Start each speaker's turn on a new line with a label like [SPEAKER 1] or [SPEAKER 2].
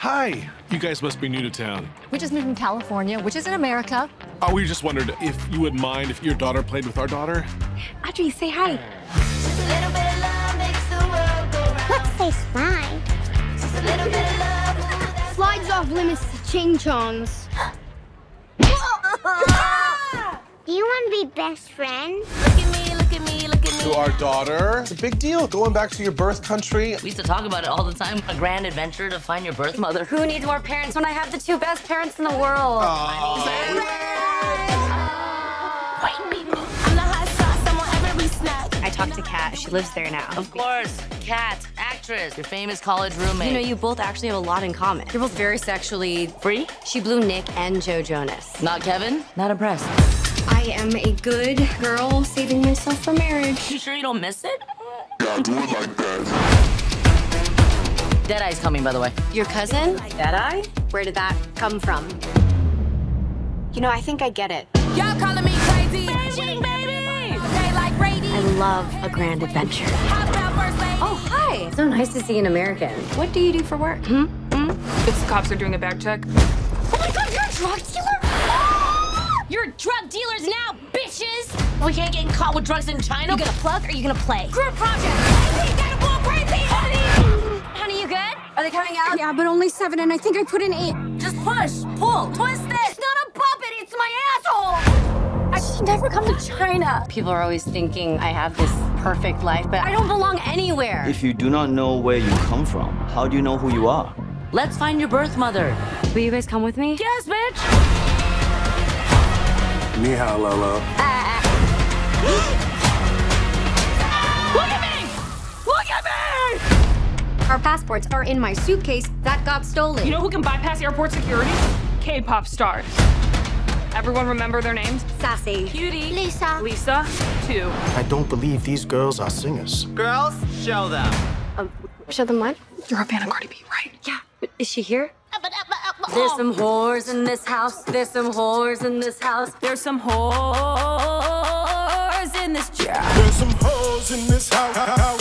[SPEAKER 1] Hi. You guys must be new to town.
[SPEAKER 2] We just moved from California, which is in America.
[SPEAKER 1] Oh, we just wondered if you would mind if your daughter played with our daughter.
[SPEAKER 2] Audrey, say hi.
[SPEAKER 3] Let's say slide.
[SPEAKER 4] Slides off limits to ching chongs.
[SPEAKER 3] Do you want to be best friends?
[SPEAKER 5] To our daughter. It's a big deal going back to your birth country.
[SPEAKER 6] We used to talk about it all the time. A grand adventure to find your birth mother.
[SPEAKER 2] Who needs more parents when I have the two best parents in the world?
[SPEAKER 7] I talked to Kat. She lives there now.
[SPEAKER 6] Of course, Kat, actress, your famous college roommate.
[SPEAKER 7] You know, you both actually have a lot in common. You're both very sexually
[SPEAKER 6] free?
[SPEAKER 7] She blew Nick and Joe Jonas.
[SPEAKER 6] Not Kevin? Not impressed.
[SPEAKER 7] I am a good girl saving myself for marriage.
[SPEAKER 6] You sure you don't miss it?
[SPEAKER 8] Yeah, do it like that.
[SPEAKER 6] Deadeye's coming, by the way.
[SPEAKER 7] Your cousin?
[SPEAKER 6] Deadeye?
[SPEAKER 7] Where did that come from? You know, I think I get it.
[SPEAKER 9] Y'all calling me crazy. Beijing, baby. Like Brady.
[SPEAKER 7] I love a grand adventure.
[SPEAKER 9] How about first lady?
[SPEAKER 7] Oh, hi. So nice to see an American. What do you do for work? Hmm? Hmm?
[SPEAKER 10] It's the cops are doing a back check.
[SPEAKER 9] Oh my god, you're a drug dealer? You're drug dealers now, bitches.
[SPEAKER 6] We can't get caught with drugs in China.
[SPEAKER 9] You gonna plug or you gonna play? Group project. Crazy, gotta go crazy, honey. Honey, you good?
[SPEAKER 7] Are they coming out? Yeah, but only seven, and I think I put in eight.
[SPEAKER 6] Just push, pull, twist it.
[SPEAKER 9] It's not a puppet, it's my asshole.
[SPEAKER 7] I should never come to China. People are always thinking I have this perfect life, but I don't belong anywhere.
[SPEAKER 11] If you do not know where you come from, how do you know who you are?
[SPEAKER 6] Let's find your birth mother.
[SPEAKER 7] Will you guys come with me?
[SPEAKER 6] Yes, bitch.
[SPEAKER 8] Ni hao, Lolo.
[SPEAKER 9] Look at me! Look at me!
[SPEAKER 7] Our passports are in my suitcase that got stolen.
[SPEAKER 10] You know who can bypass airport security? K-pop stars. Everyone remember their names?
[SPEAKER 7] Sassy.
[SPEAKER 10] Cutie.
[SPEAKER 4] Lisa.
[SPEAKER 10] Lisa. Two.
[SPEAKER 12] I don't believe these girls are singers.
[SPEAKER 13] Girls, show them.
[SPEAKER 7] Um, show them what?
[SPEAKER 10] You're a fan of Cardi B, right?
[SPEAKER 7] Yeah. But Is she here? There's some whores in this house. There's some whores in this house.
[SPEAKER 9] There's some whores in this jar.
[SPEAKER 8] There's some hoes in this house.